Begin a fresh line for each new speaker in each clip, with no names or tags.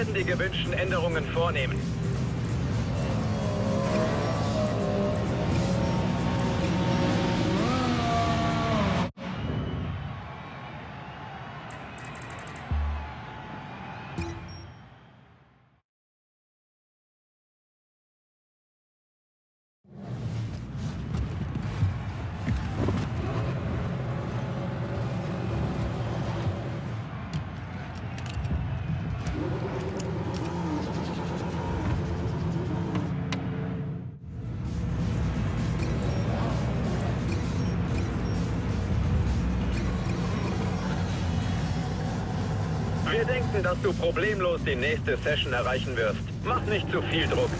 werden die gewünschten Änderungen vornehmen. du problemlos die nächste Session erreichen wirst. Mach nicht zu viel Druck.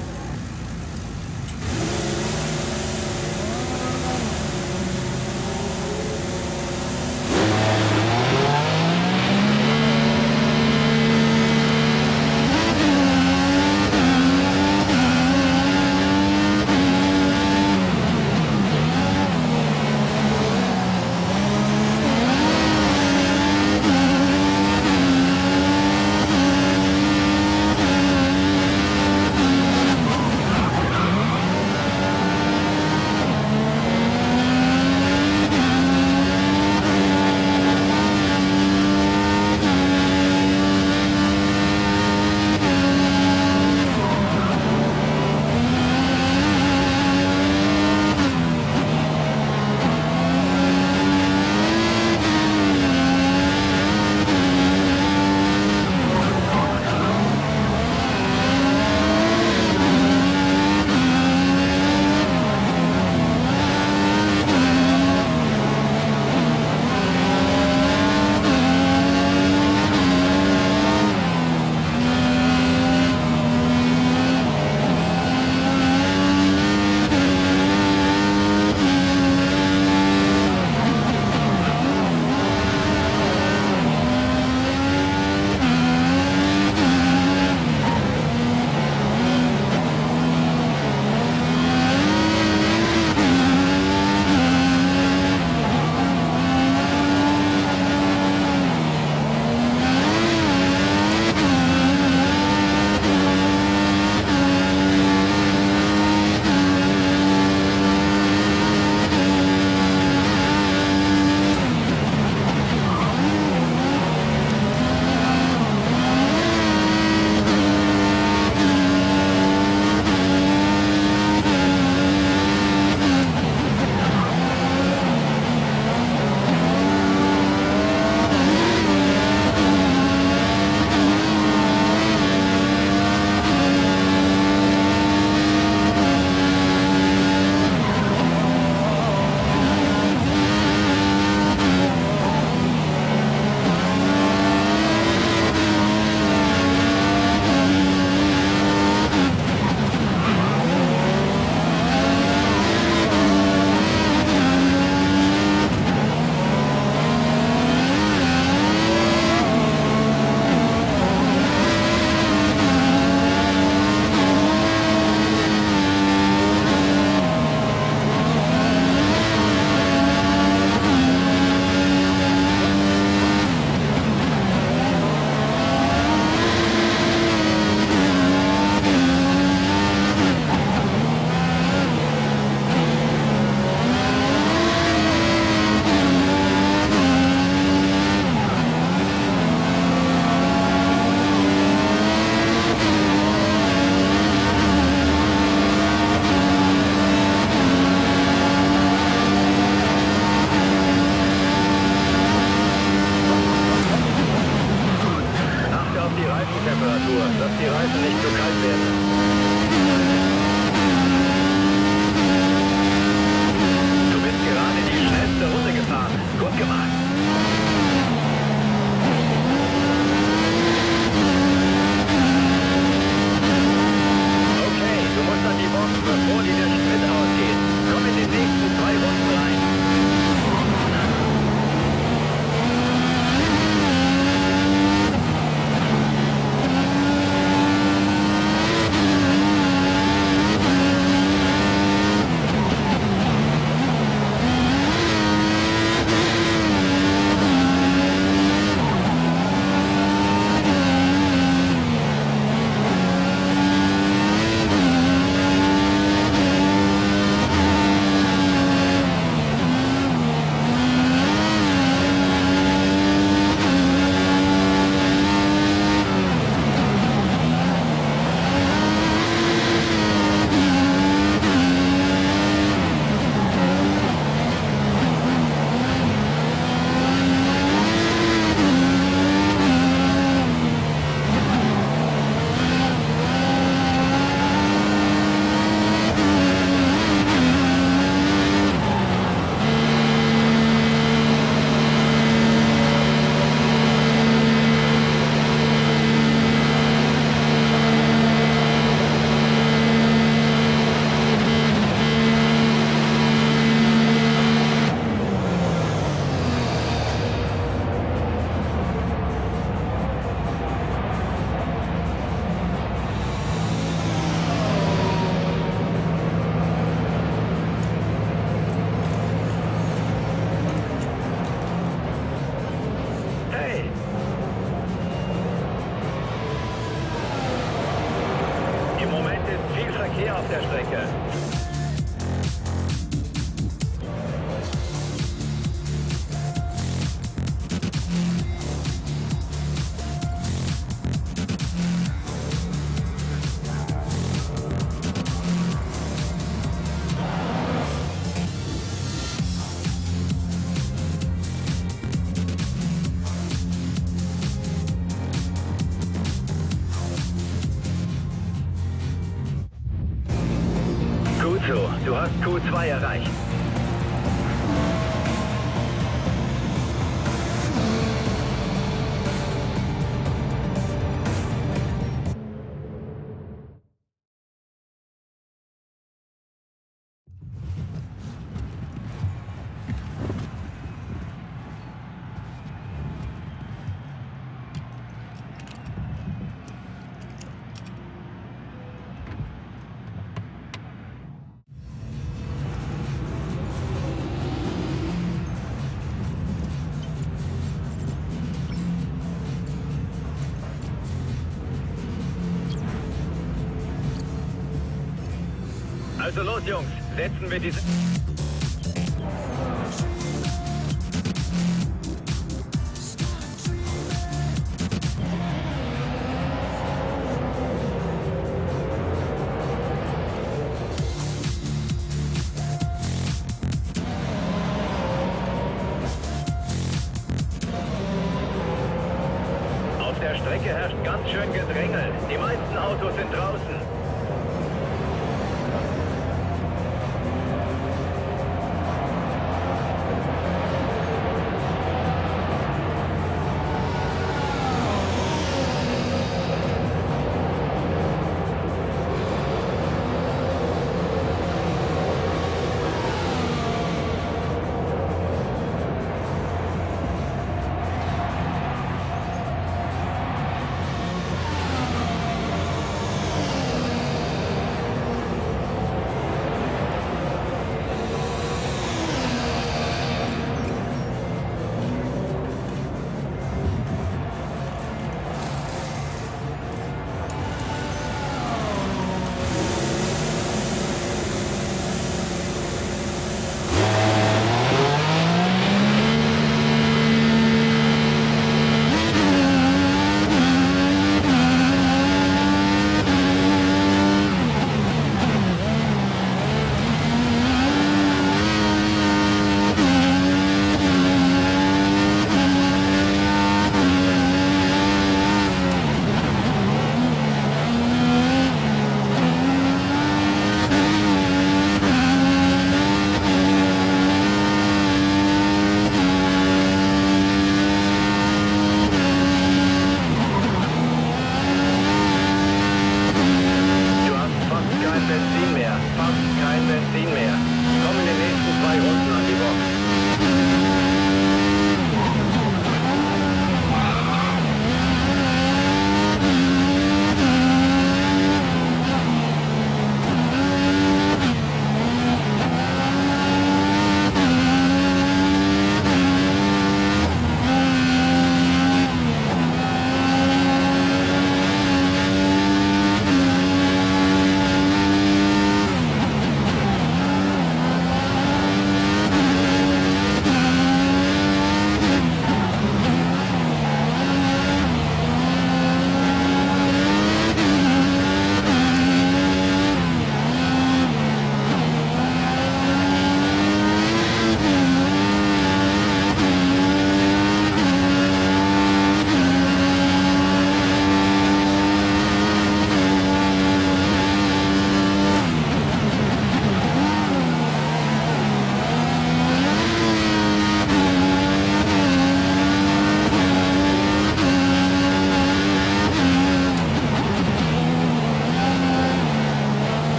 2 erreicht. Wir diese...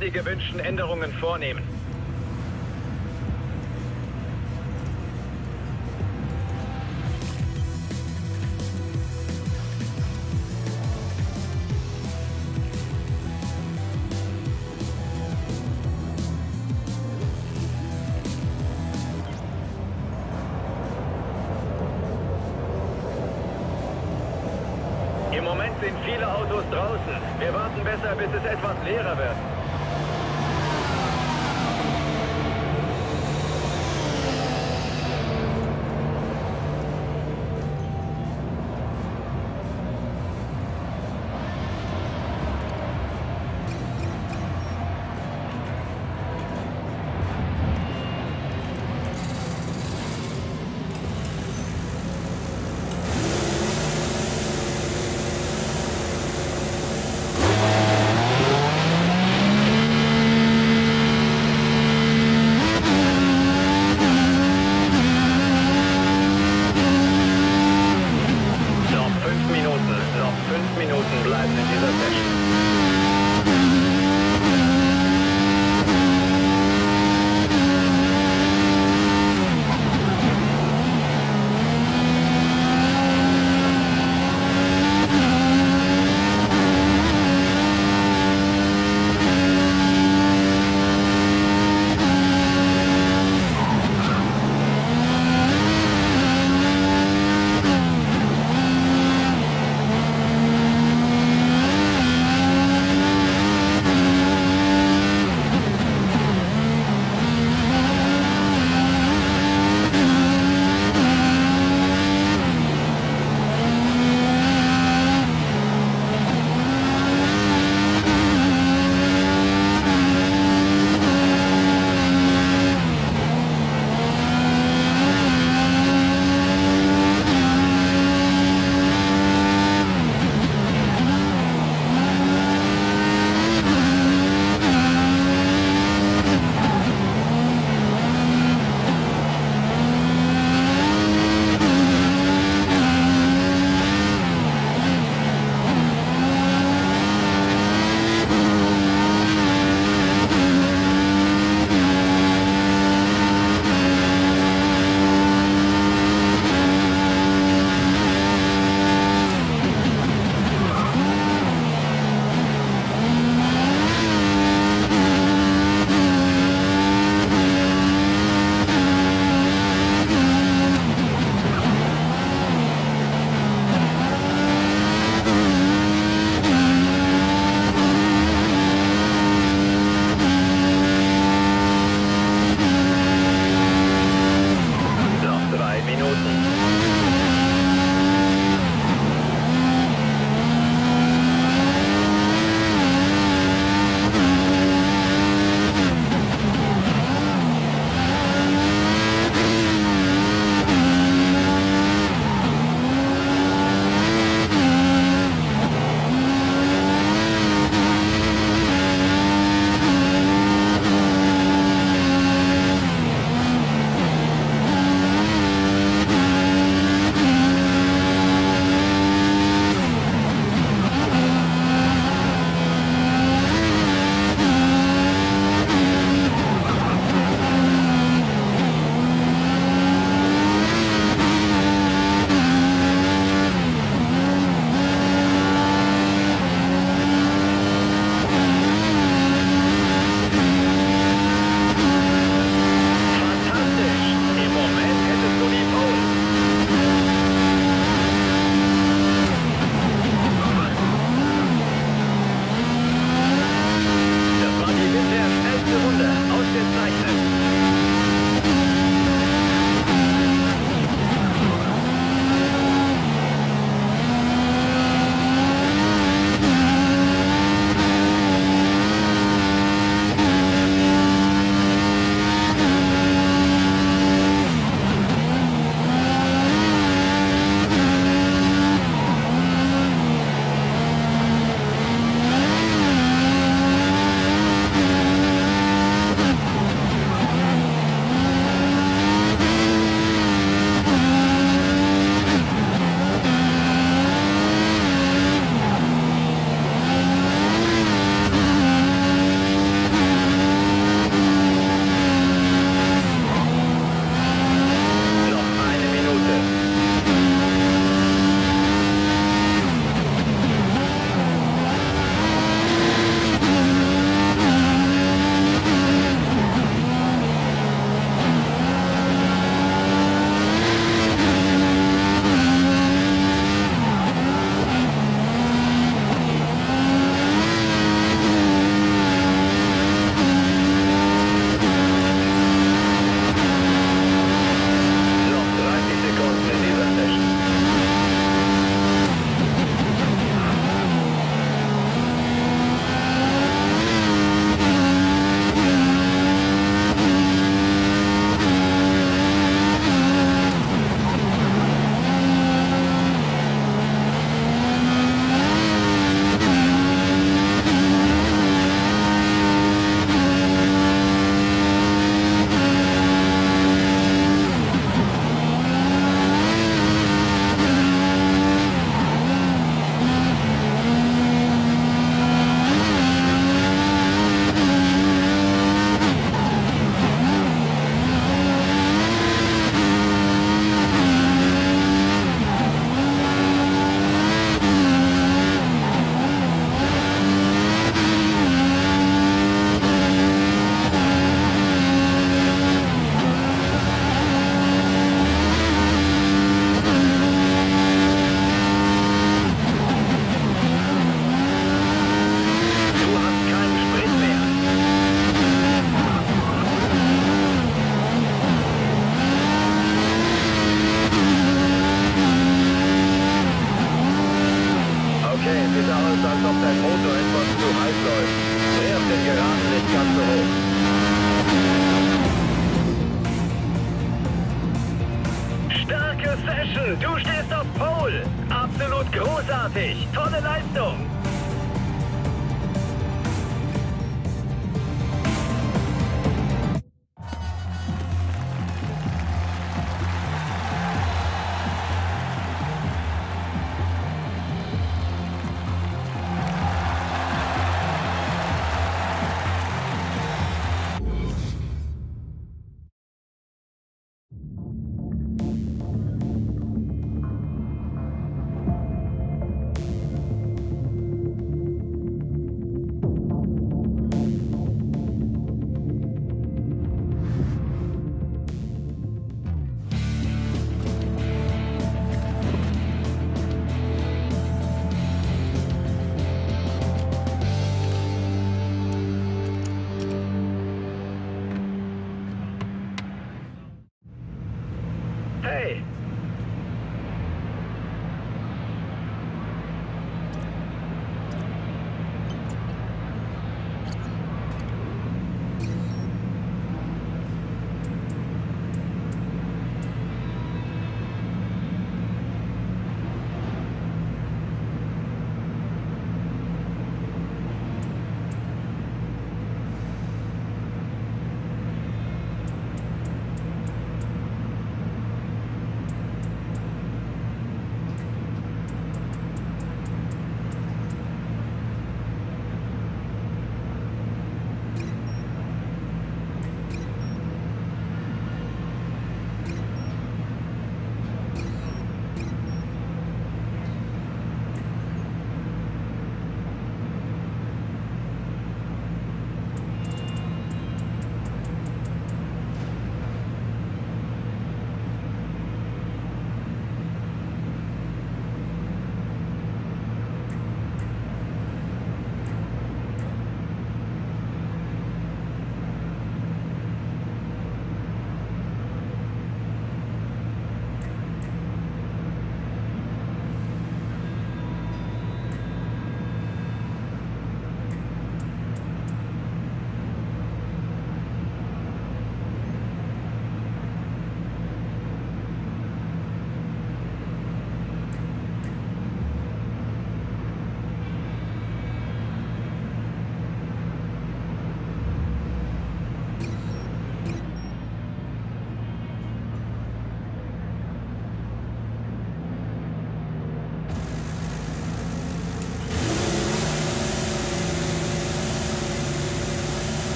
die gewünschten Änderungen vornehmen.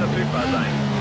the drüber sein.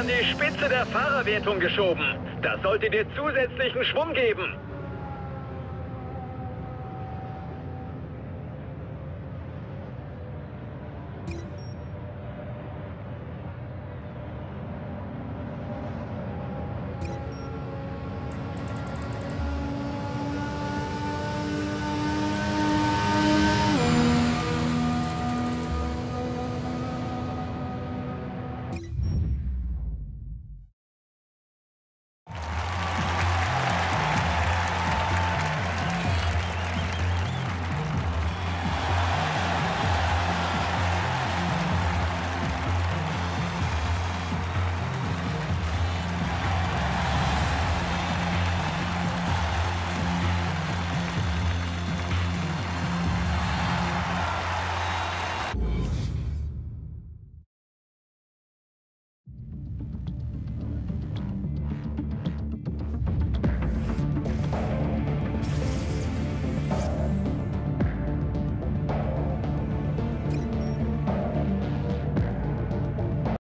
An die Spitze der Fahrerwertung geschoben. Das sollte dir zusätzlichen Schwung geben.